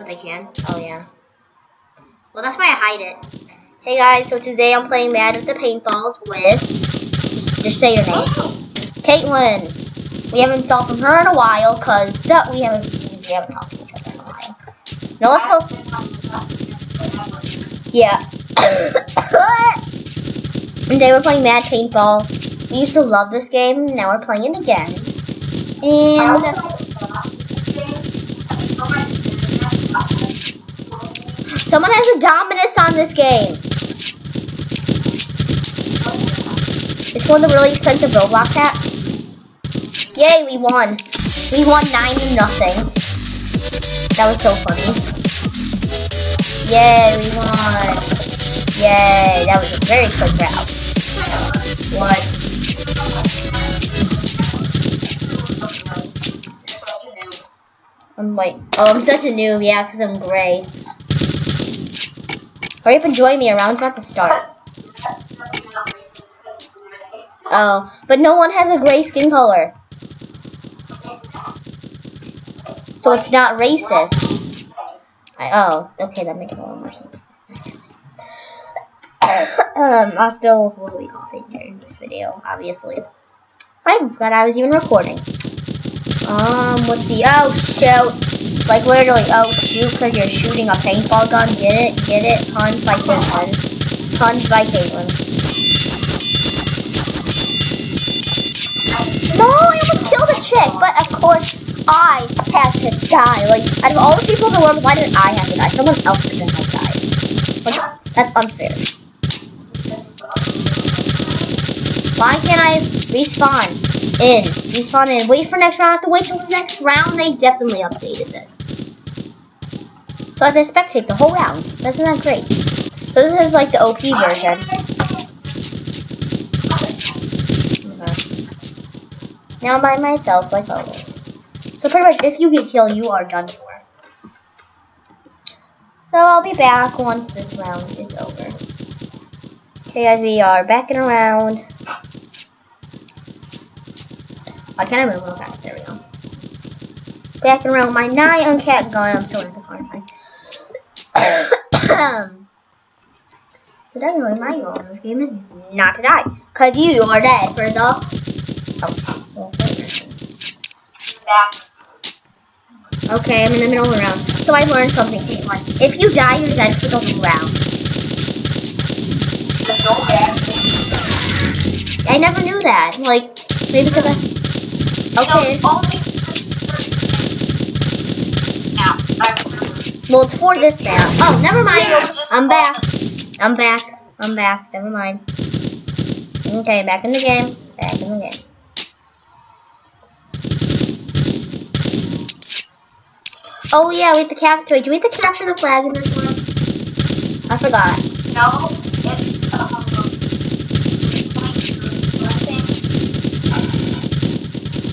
But they can. Oh yeah. Well, that's why I hide it. Hey guys, so today I'm playing Mad with the Paintballs with. Just, just say your name. Kaitlyn. We haven't talked from her in a while because we haven't we haven't talked to each other in a while. Now let's go. Yeah. and they were playing Mad Paintball. We used to love this game. Now we're playing it again. And. Someone has a Dominus on this game. It's one of the really expensive Roblox apps. Yay, we won. We won 9 to nothing. That was so funny. Yay, we won. Yay, that was a very quick round. What? I'm like, oh, I'm such a noob, yeah, because I'm gray. Hurry up and join me, a round's about to start. Oh, but no one has a gray skin color. So it's not racist. I, oh, okay, that makes a little more sense. um, I'll still will be coughing during this video, obviously. I forgot I was even recording. Um, what's the, oh, shoot. Like literally, oh shoot, because you're shooting a paintball gun. Get it? Get it? Tons by Kaitlyn. Tons by Kaitlyn. No, I almost killed a chick, but of course I had to die. Like, out of all the people in the world, why did I have to die? Someone else didn't have to die. Like, that's unfair. Why can't I respawn in? Respawn in. Wait for next round. I have to wait till the next round. They definitely updated this. So I have to spectate the whole round. Isn't that great? So this is like the OP version. Now by myself, like always. So pretty much, if you get killed, you are done for. So I'll be back once this round is over. Okay guys, we are back in a round. I can't move real fast. There we go. Back in around my nine uncat gun. I'm in so technically my goal in this game is not to die. Cause you are dead for the oh, Okay, I'm in the middle of the round. So I learned something. If you die, you're dead for the round. I never knew that. Like, maybe because I... Okay. Well, it's for this map. Oh, never mind. Yes. I'm back. I'm back. I'm back. Never mind. Okay, back in the game. Back in the game. Oh yeah, we have to capture. Wait, do we have to capture the flag in this one? I forgot. No.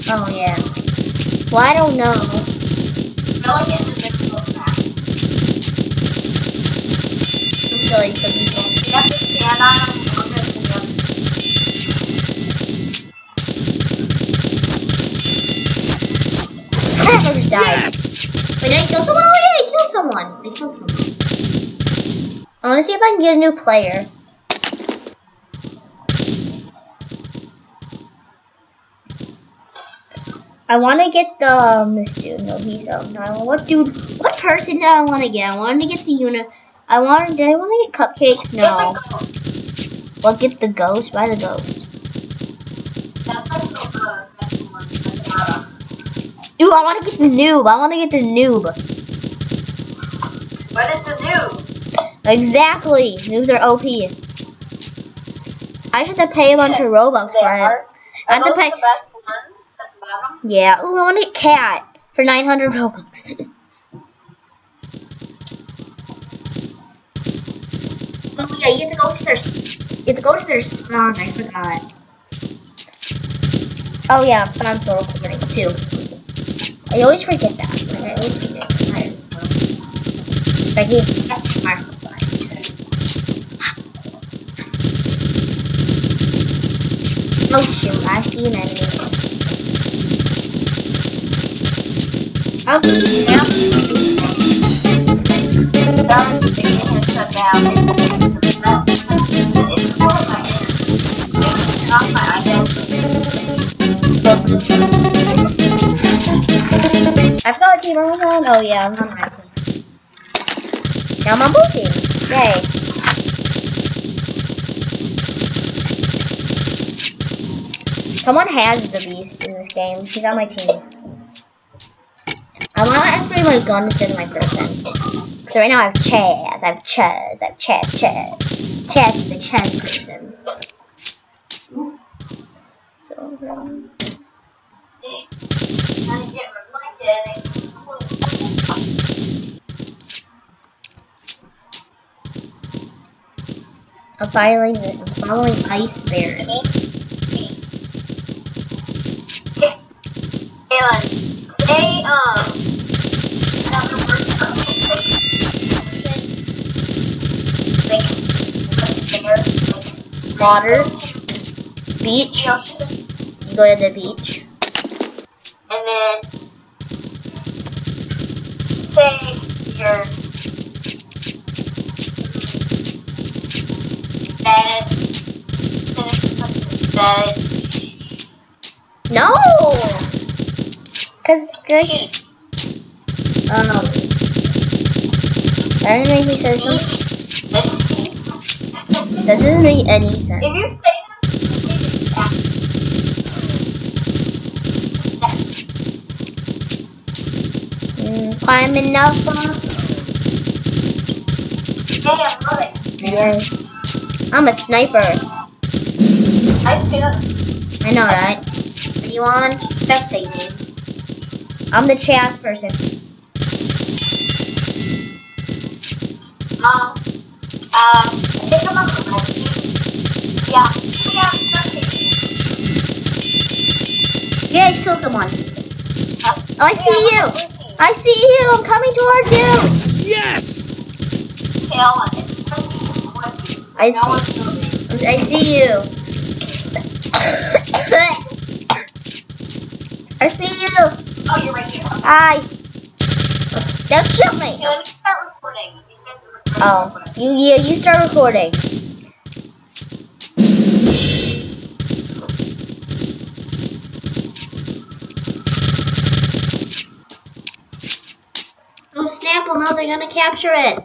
Oh yeah. Well, I don't know. Really, have to them Yes! Wait, did I kill someone? Oh yeah, I killed someone. I killed someone. I want to see if I can get a new player. I want to get the um, this dude. No, he's um. No, what dude? What person did I want to get? I wanted to get the unit. I wanted, did I want to get cupcakes? No. Well, get the ghost. Buy the ghost. Uh, Dude, I want to get the noob. I want to get the noob. What is the noob? Exactly. Noobs are OP. I should have to pay a bunch of Robux they for are. it. I have to pay. the best ones at the bottom? Yeah. Ooh, I want to get cat for 900 Robux. Oh yeah, you have to go to their. You have to go to their spawn. Oh, I forgot. Oh yeah, spawn's so opening too. I always forget that. I always forget. Right. Like he's at. Oh shoot, I see an enemy. Okay, now. Shut down. We on? Oh yeah, I'm on my team. Now I'm on blue team. Yay. Someone has the beast in this game. He's on my team. I want to upgrade my gun instead of my person. So right now I have Chaz, I have Chaz, I have Chaz, Chaz. Chaz is the Chaz person. So, um, I get my I'm following, I'm following Ice Bear. Alan, say, um, another word for like, like, Water, beach, you go to the beach. Sheets, um, that doesn't make any sense. eat, and sleep. That doesn't make any sense. If you say that, Mm, climbing up. uh, hey, I'm. Yeah. I'm a sniper. I feel I know that. Are you on? Spectate me. I'm the Chaz person. Um, uh, I think I'm on the right team. Yeah, yeah, okay. Yeah, I killed someone. Uh, Oh, I see you. I see you. I'm coming towards you. Yes! I see. I see you. I see you. Oh, you're right here. Hi. Don't shoot me. let me start recording. Let start recording. Oh, you yeah, you start recording. Oh, Snapple, no, they're gonna capture it.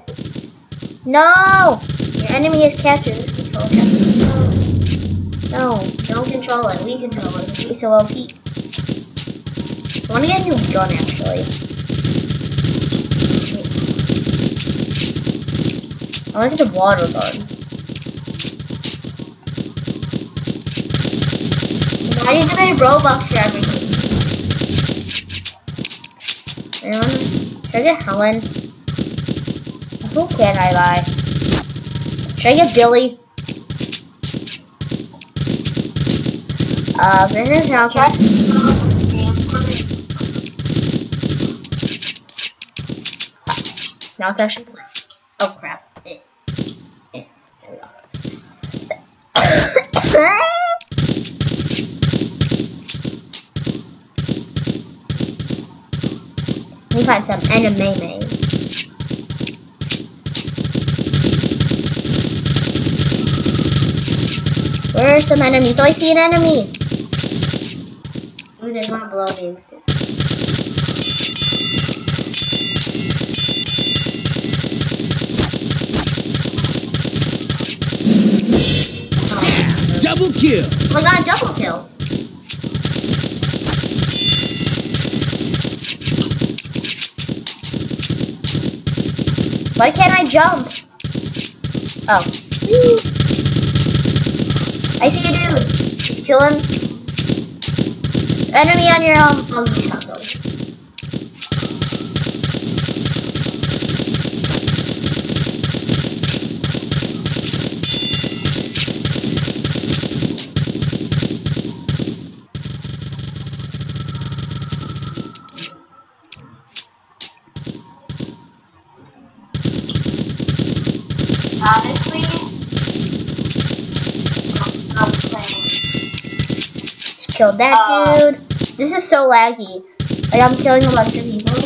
No! Your enemy is captured. This control capture. No, don't control it. We control it. We so OP. I wanna get a new gun, actually. I want to get the water gun. Why did you pay Robux for everything? And should I get Helen? Who can I buy? Should I get Billy? Uh, this is Check. um, screen recording. Now it's actually blank. Oh crap. Eh. There we go. Let me find some anime. Where are some enemies? Oh, I see an enemy. Ooh, below me. Double kill! Oh my god, double kill. Why can't I jump? Oh. I see a dude. Kill him. Enemy on your um Killed that Uh. dude. This is so laggy. Like I'm killing a bunch of people.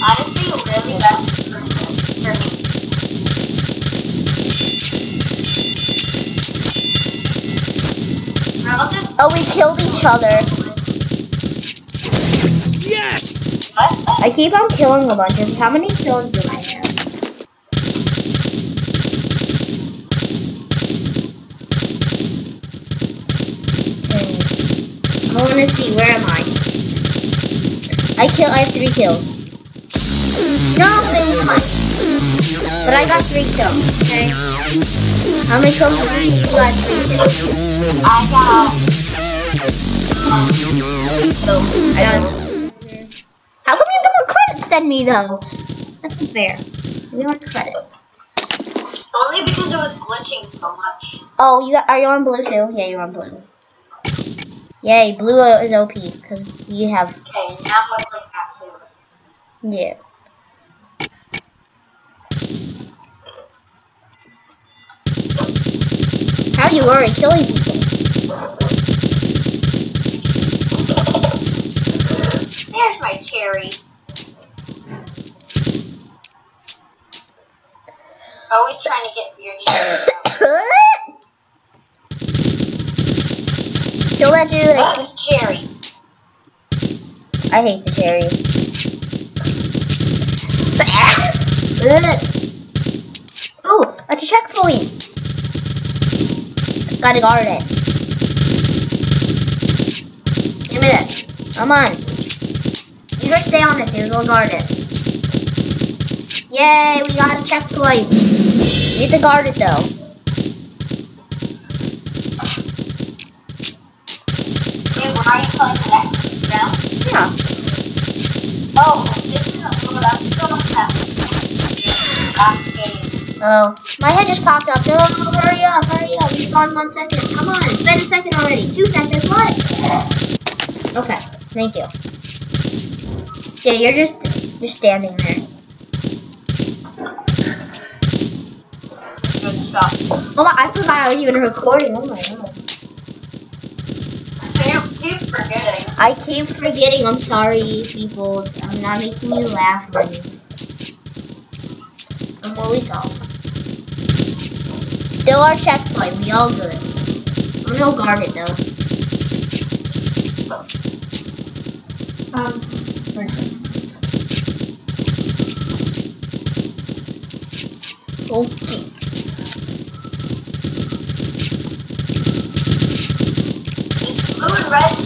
Honestly, really best person for me. Oh, we killed each other. Yes! I keep on killing a bunch of. How many kills do I have? Okay. I want to see. Where am I? I kill. I have three kills. No. But I got three kills. Okay. How many kills do you got? Three kills. I got. I got. How come you get more credits than me though? That's unfair. We want credits. Only because it was glitching so much. Oh, you got, are you on blue too? Yeah, you're on blue. Yay, blue is OP because you have Okay, now like that too. yeah. How do you worry killing people? There's my cherry. Always trying to get your cherry out. Kill that dude. Oh, this cherry. I hate the cherry. Ah! oh, that's a checkpoint. Gotta guard it. Give me that. Come on. You just stay on it, dude. We'll guard it. Yay, we got a checkpoint. You need to guard it though. Hey, we're already playing the next Yeah. Oh, this is a load up. Still have last game. Oh, my head just popped up. No, hurry up, hurry up. We've gone one second. Come on, it's been a second already. Two seconds, what? Okay, thank you. Yeah, you're just just standing there. Good stuff. Oh, I forgot I was even recording. Oh my god. You keep forgetting. I keep forgetting. I'm sorry, people. I'm not making you laugh. Buddy. I'm always off. Still our checkpoint. We all good. I'm no guard it though. Um, where is it? Okay. Blue and red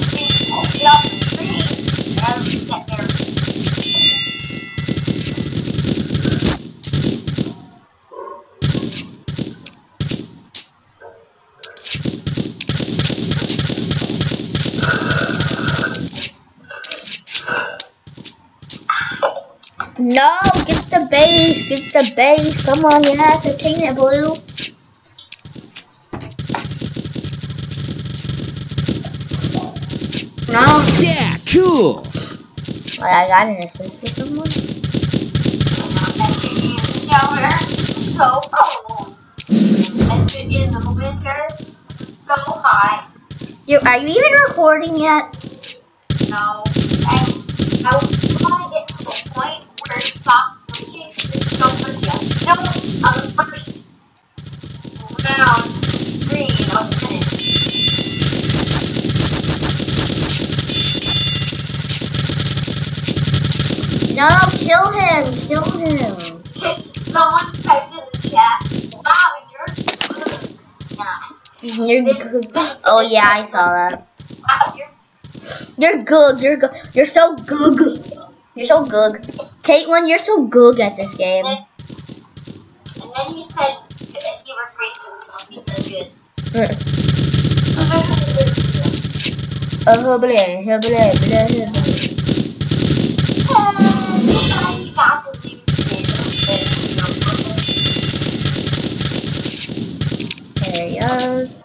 No, get the base, get the base. Come on, yes, obtain it, blue. Yeah, cool. I got an assist for someone. And in the shower, so cold. And in the winter, so hot. You, are you even recording yet? No. And I want to get to the point where it stops No, kill him, kill him. Someone typed in the chat, wow, you're good. Yeah. You're good. Oh yeah, I saw that. Wow, you're You're good. You're good. You're so good. You're so good. Kaitlyn, you're so good at this game. And then he said, that he rephrased himself. He said good. Oh, bleh, oh, bleh, bleh, bleh. Oh, you got to leave There he goes.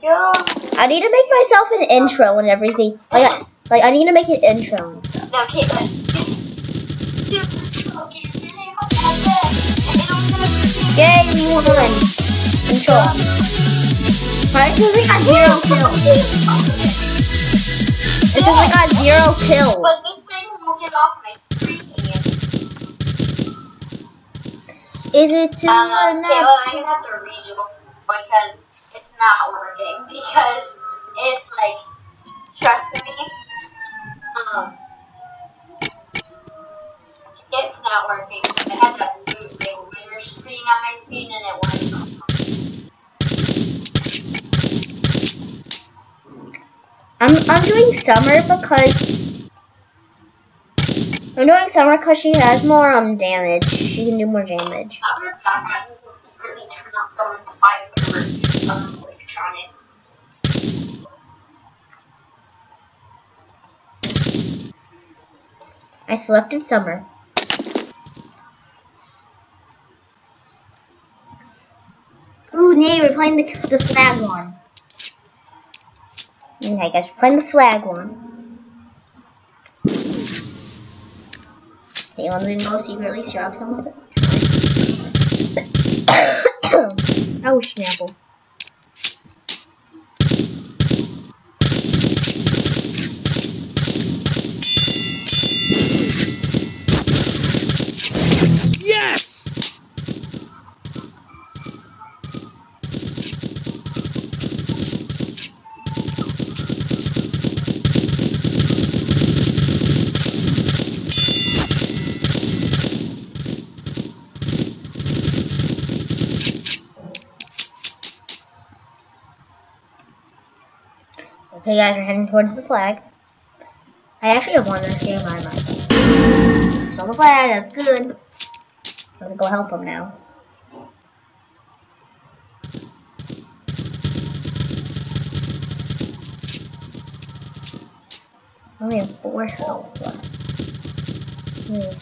Yes! I need to make myself an intro and everything. Like, I, like I need to make an intro and stuff. No, okay, but. Yay, we won! Intro. Alright, because we got zero kills. It's because we got zero kills. But this thing won't get off my screen. Is it too Um, okay, well? I'm gonna have to read you because it's not working. Because it's like, trust me, um, it's not working. I had that new winter screen on my screen and it. I'm I'm doing summer because I'm doing summer because she has more um damage. She can do more damage. I was back I will secretly turn off someone's fiber electronic. I selected summer. Ooh, we're playing the the flag one. Okay, guys, we're playing the flag one. Okay, want to know secretly shut off someone's Oh, Snapple. Yes! Okay, guys, we're heading towards the flag. I actually have won this game by myself. It's on the flag, that's good. Let's go help him now. I only have four health left. Hmm.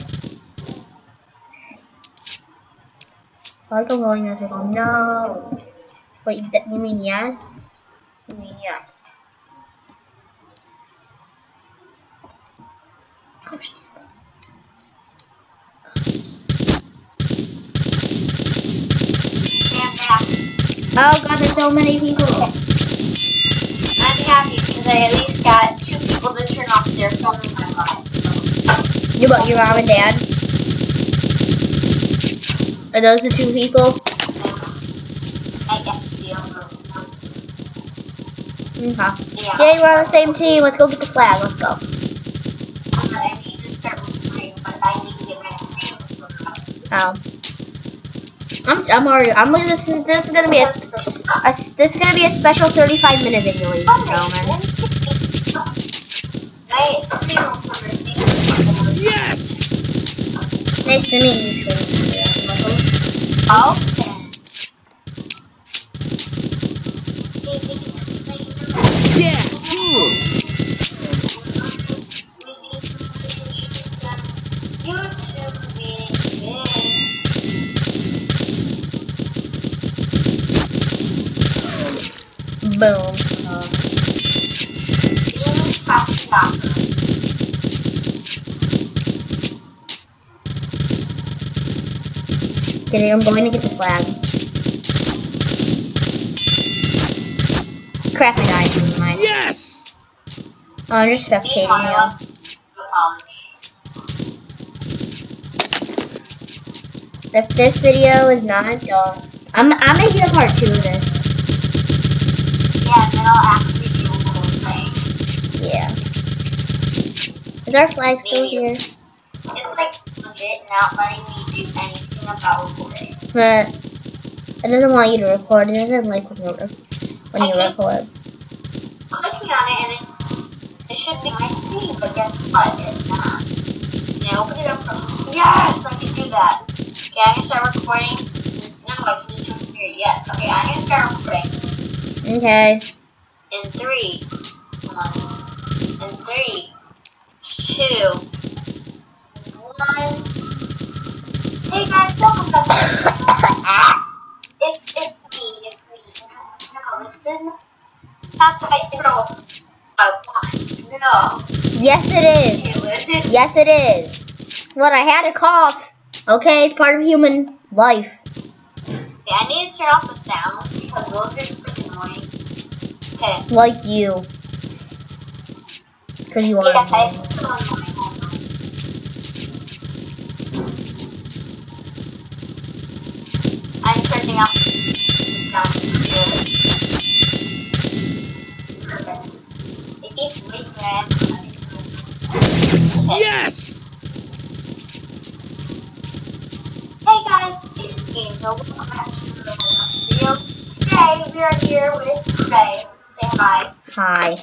I like I'm going this way. No! Wait, you mean yes? You mean yes? Oh god, there's so many people. I'm happy because I at least got two people to turn off their phone in my life. You what, your mom and dad? Are those the two people? I get the deal. Okay. Mm-hmm. Yeah. Yay, we're on the same team. Let's go get the flag. Let's go. But I'm, I'm already, I'm gonna, this is, this is gonna be a, a, this is gonna be a special 35 minute video, ladies and gentlemen. Hey, somebody will cover me. Yes! Nice to meet you, sweetie. Boom. Okay, I'm going to get the flag. Crap, I died. Mind. Yes! Oh, I'm just spectating now. If this video is not done, I'm I'm making a part two of this. Our flag still here? It's like legit not letting me do anything about recording. But it doesn't want you to record. It doesn't like when you re- when you Okay. record. clicking on it and it, it should be my screen, but guess what? It's not. And I open it up from yes, I can do that. Okay, I'm gonna start recording. No, I can just do it here. Yes. Okay, I'm gonna start recording Okay. in three. One. In three, two, one. Hey guys, welcome back. to- It's it's me. It's me. Isn't. That's what I throw. Oh, one. No. Yes, it is. Okay, listen. Yes, it is. What? I had a cough. Okay, it's part of human life. Okay, I need to turn off the sound because those are freaking annoying. Okay. Like you. Because you are. Yeah, it's so annoying. Hold on. Camp. Sounds good. Perfect. It keeps wasting ammo. Yes! Hey guys, it's Games Over. Welcome back to another video. Today we are here with Ray. Say hi. Hi.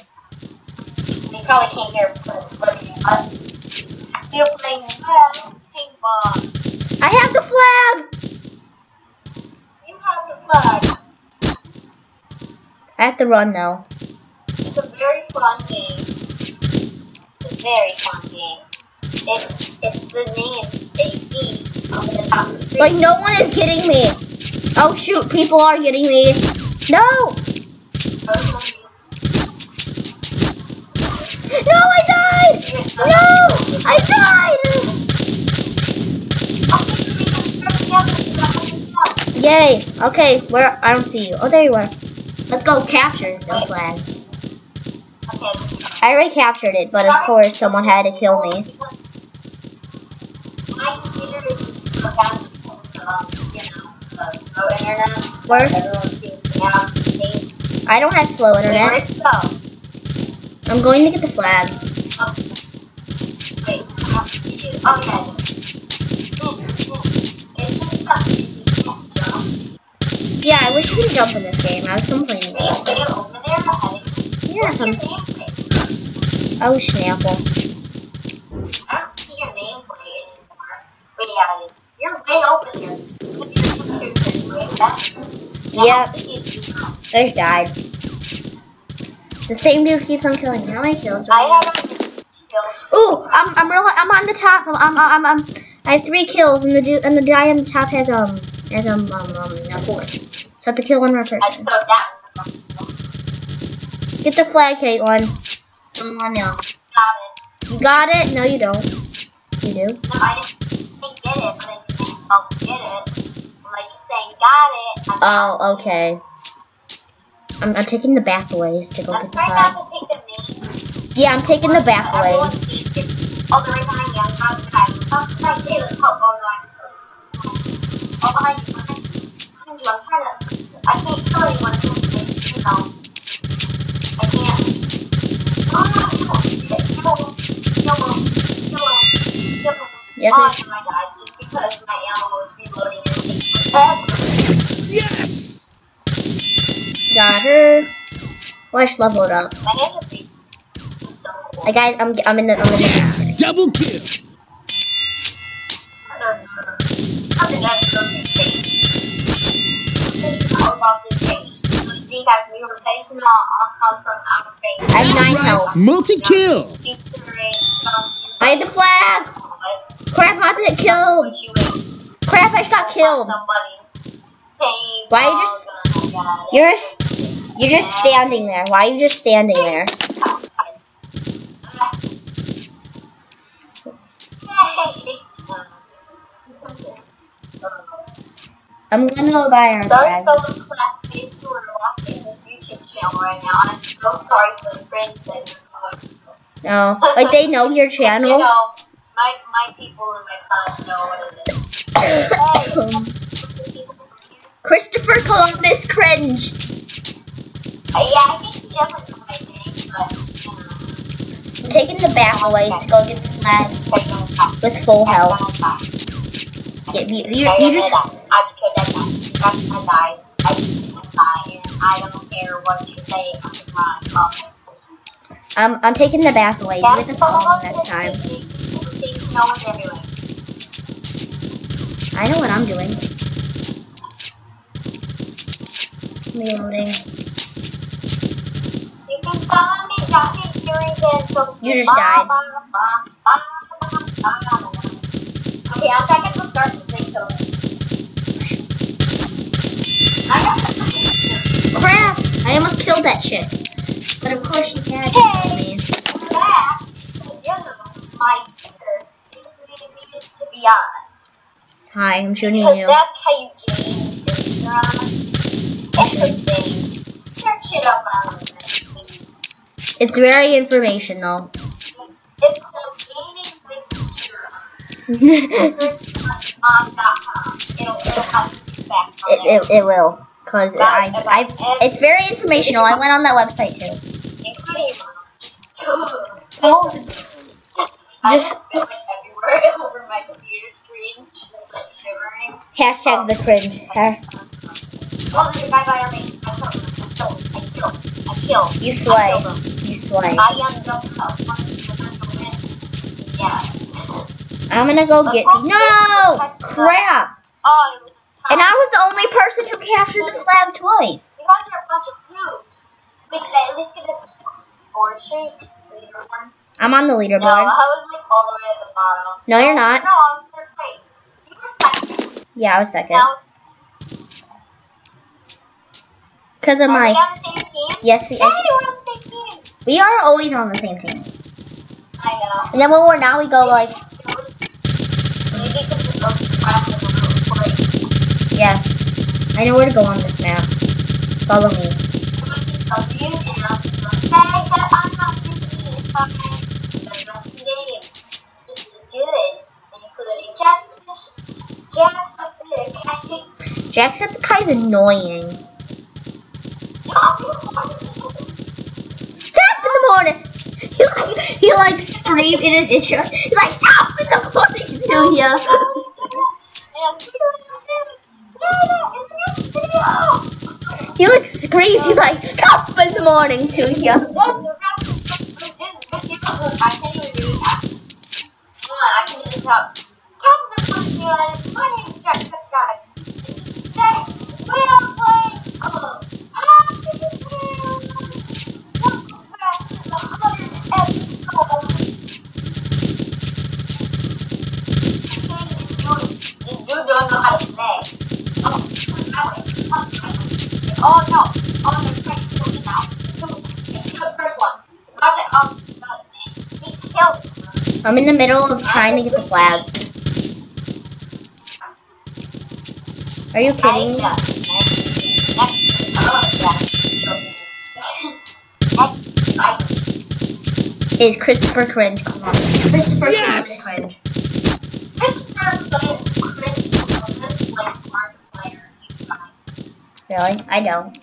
Probably can't hear looking us. You're playing well paintball. I have the flag! You have the flag. I have to run now. It's a very fun game. It's a very fun game. It's it's the name that you see up in the top of the screen. Like, no one is getting me. Oh shoot, people are getting me. No! No, I died! No! I died! Yay! Okay, where? I don't see you. Oh, there you are. Let's go capture the flag. Okay. I already captured it, but of course someone had to kill me. Where? I don't have slow internet. It? I'm going to get the flag. Oh, yeah. I wish you could jump in this game. I was complaining. Do you- Yeah, some. Oh, Snapple. I don't see your nameplate anymore. Wait, yeah, you're way over computer's. Yep. There's died. The same dude keeps on killing me. How many kills? do I I haven't. Ooh, I'm I'm really I'm on the top. I'm I'm I'm, I'm I have three kills, and the dude and the guy on the top has um has um um um no, four. So I have to kill one more I person. throw that one. Get the flag, Kaitlyn. Someone know. Got it. You got it? No, you don't. You do. No, I didn't, didn't get it, but I didn't help get it. Like saying, got it. I'm Oh, okay. I'm, I'm taking the back ways to go I'm get the trying flag. not to take the main. Yeah, I'm taking the back Everyone ways. Yes, it- no, I died just because my ammo was reloading and it takes forever. Yes! Got her. Well, I should level it up. My hands are pretty. So cool. Hey guys, I'm I'm in the I'm in the. Yeah! Double kill! Nothing else from this page. All about this page. You think I can be replaced? No, I'll come from outer space. I have nine right! health. Multi-kill! I had the flag. Crap! I had to killed. Put. Crap! I just got killed. Why you just- You're just you're just standing there. Why are you just standing there? I'm gonna go buy our Sorry, flag. fellow classmates who are watching this YouTube channel right now. I'm so sorry for the that No, like they know your You channel. know, my, my people in my class know what it is. Hey, Christopher Columbus cringe. Uh, yeah, I think he know my name, but. I'm taking the back away to go get the flag Take him back. with full health. Back. Yeah, you, you, I you did just that. I killed that guy. That's I died. I didn't die, and I don't care what you say. I'm fine. I'm I'm taking the back away. It the phone next time. No one's everywhere. I know what I'm doing. Reloading. You can find me, got me doing it, so You just died. Okay, I'm back at the start the thing, so. I got the Crap! I almost killed that shit. But of course she to me. back, because you're the my teacher. You needed to be on. Hi, I'm shooting Because you. that's how you gain this It's very informational. It's called Gaining with Zero. Search it It'll, it'll have you facts on It, it, will. Because I, I, it's very informational. I went on that website too. Oh, Just- just feel like everywhere over my computer screen, like shivering. hashtag the cringe. Oh, there's a guy by our base. I killed him. I killed him. I killed him. I killed him. You slay. You slay. I am the Yes. I'm gonna go get. No! Crap! Oh, it was And I was the only person who captured the flag twice. You guys are a bunch of boobs. We can at least get a score sheet. I'm on the leaderboard. No, I was like all the way at the bottom. No, you're not. No, I was third place. You were second. Yeah, I was second. Now, Because of are we my. on the same team? Yes, we. Hey, we're on the same team. We are always on the same team. I know. And then when we're now, we go like, Maybe because we're both friends and we're both great. yes. I know where to go on this map. Follow me. Someone can tell you and I'll be like, hey, that I'm not busy. It's fine. That's not the game. This is good. Including Jack's. Jack's up to the catching. Jacksepticeye's annoying. Stop Stop in the morning! He like, he like screamed in his intro. He's like, stop in the morning to. He screams. He's like, stop in the morning to. You in the middle of trying to get the flag. Are you kidding me? Next, next, oh, yeah. Next, I, Is Christopher Cringe? Come on. Christopher Yes! Cringe. Christopher played Chris like Markiplier. He's fine. Really? I don't.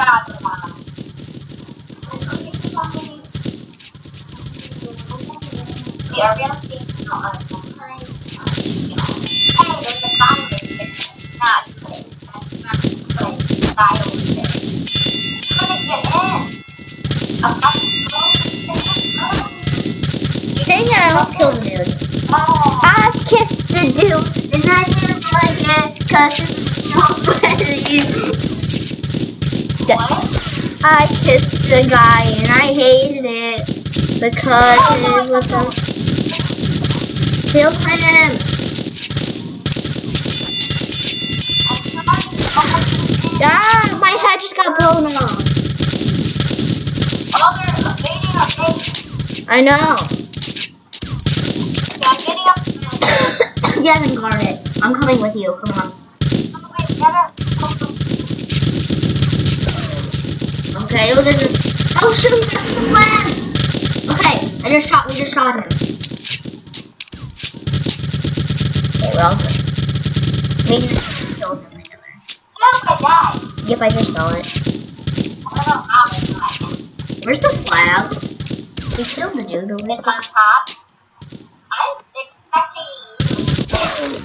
The area is not on the time. Hey, there's a guy there. Not good. That's not good. Guy over there. Couldn't get in. A fucking Dang it, I almost killed the dude. Oh. I kissed the dude, and I didn't like it, cause it's pretty. What? I kissed the guy, and I hated it, because it was a... Kill him! Ah, my head just got blown off. Oh, they're invading our base. I know. Okay, I'm getting up yeah, then guard it. I'm coming with you, come on. Okay, oh, there's a... Oh, shoot, that's the flag! Okay, I just shot, we just shot him. Good. Maybe this died. Yep, I just saw it. Where's the flag? We killed the dude over It's on top. I'm expecting you.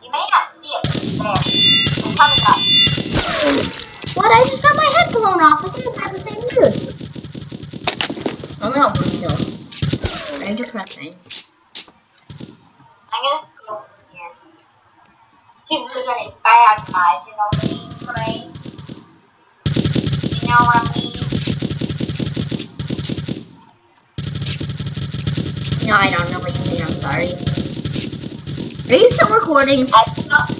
You may not see it, there. I'm coming up. What? I just got my head blown off. Think I the same dude. Oh no, kill. I just me. Here. See if there's any bad guys, you know what I mean, right? You know what I mean? No, I don't know what you mean. I'm sorry. Are you still recording? I.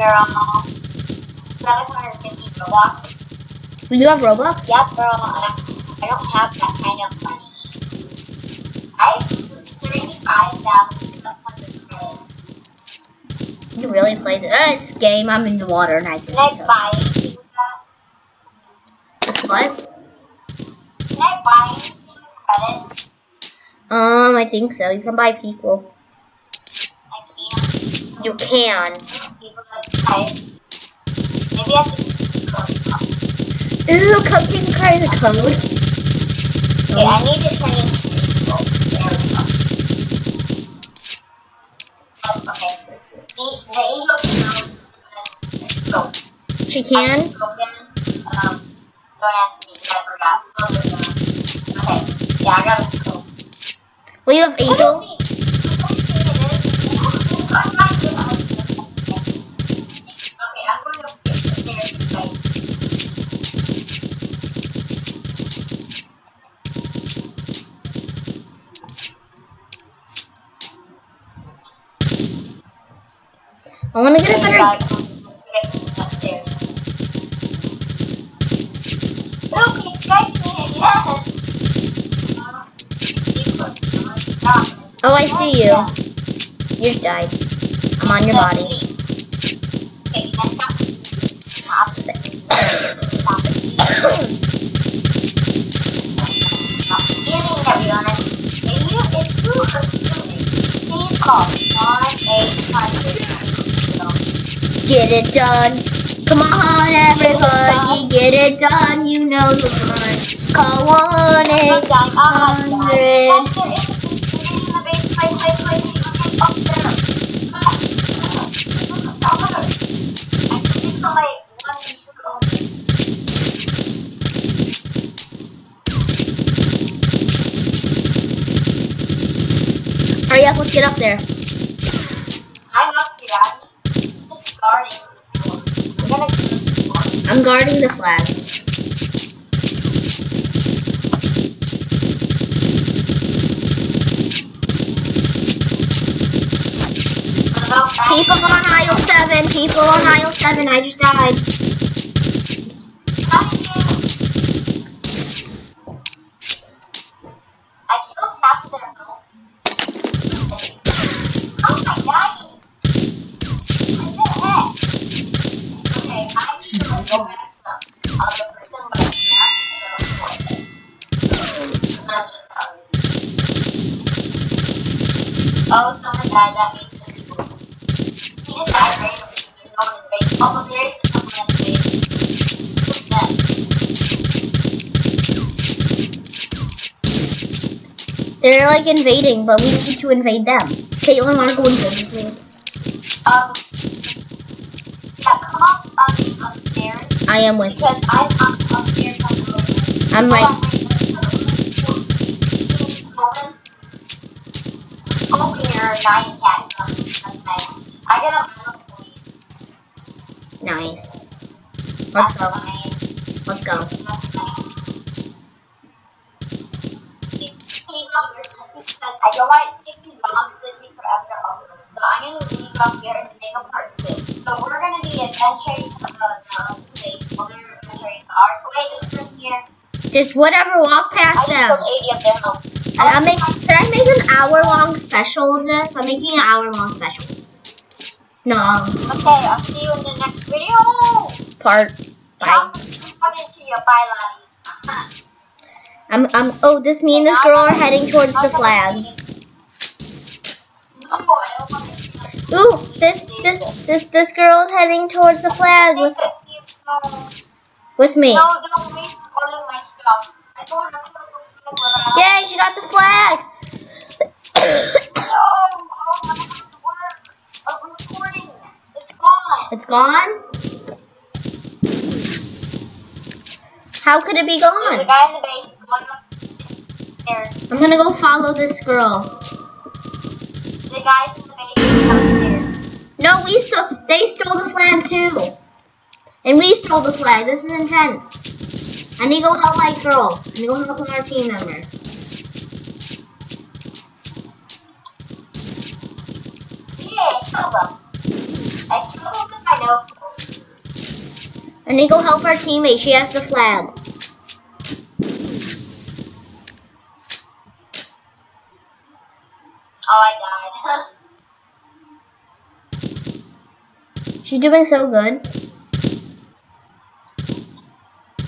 A premium 750 Robux. You have Robux? Yeah, girl, I, I don't have that kind of money. I have 35,700 credits. You really play this game? I'm in the water and I can Can I buy anything with that? What? Can I buy anything with credits? Um, I think so. You can buy people. I can't. You can. Type. Maybe I to use the code. Ooh, Cupcake can carry the code. Okay, I need to turn into people. There we go. Oh, okay. See, the angel can go. She can? Um, don't ask me, I forgot. Those are the- Okay, yeah, I got a scope. Well, you have Angel. Okay, I'm going to skip the stairs. Wait. I want to get a Okay, better. guys, let's get upstairs. Look, he's striking it, yes! I see you. You just died. I'm on your body. Okay, let's stop. Stop it. Stop it. Stop stealing, everyone. If you, if you are stealing, please call 1-800. Get it done. Come on, everybody. Get it done. You know the one. Call 1 800. Let's get up there. I'm up here. I'm just guarding. I'm gonna. I'm guarding the flag. People on aisle 7. People on aisle 7. I just died. They're like invading, but we need to invade them. Kaitlyn, wanna go invade upstairs I am with I'm right. nice. Let's go. Let's go. That's nice. Can you go here just because I don't want it to get too long because it takes forever to open. So I'm gonna leave up here and make a part two. So we're gonna be adventuring to the, the base while they're adventuring to. So person here. Just whatever, walk past just them. killed 80 of their. And I'm make, should I make an hour long special of this? I'm making an hour long special. No, Okay, I'll see you in the next video. part. Bye. put into your bye, laddie. I'm, I'm, oh, this me and this girl are heading towards the flag. No, I don't want to. Ooh, this, this, this, this girl is heading towards the flag with, with me. no, don't waste all of my stuff. I don't want to put it Yay, she got the flag! No, oh, my doesn't work. A recording. It's gone. it's gone? How could it be gone? Guy in the base going upstairs. I'm gonna go follow this girl. The guy's in the base upstairs. No, we stole, they stole the flag too. And we stole the flag. This is intense. I need to go help my girl. I need to go help our team member. Yeah, I killed him. I killed him with my nose. I need to go help our teammate. She has the flag. Oh, I died. She's doing so good.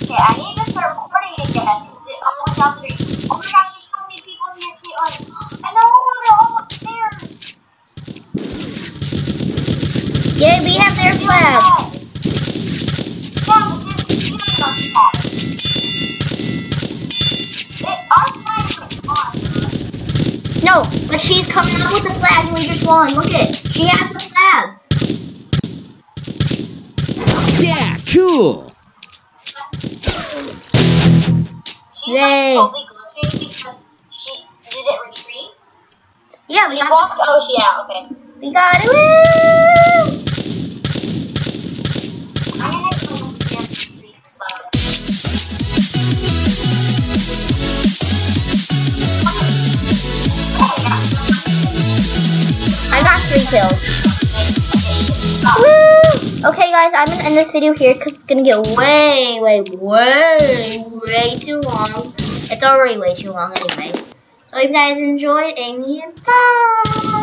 okay, I need to start recording again because it almost got three. Oh my gosh, there's so many people here, Kaitlyn. I know, they're all upstairs. Yay, we have their flag. Yeah, but there's people on flag. It, our flag is like. No, but she's coming out with the flag and we just won. Look at it. She has the it retreat. Yeah, we got walked. Oh, yeah. Okay. We got it. Woo! I'm gonna go with the retreat flag. I got three kills. Okay, guys, I'm gonna end this video here because it's gonna get way, way, way, way too long. It's already way too long anyway. So, if you guys enjoyed, and bye.